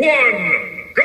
one, go!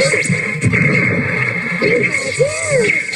What did I?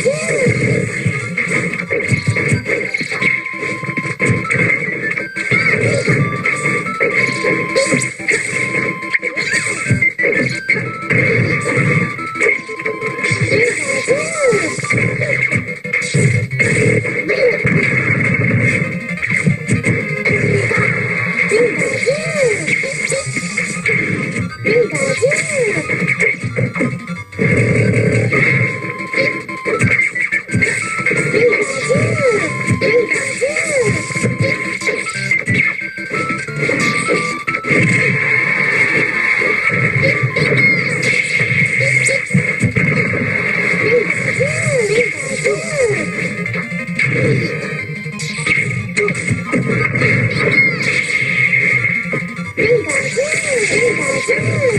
Ooh. 变变变，变变变。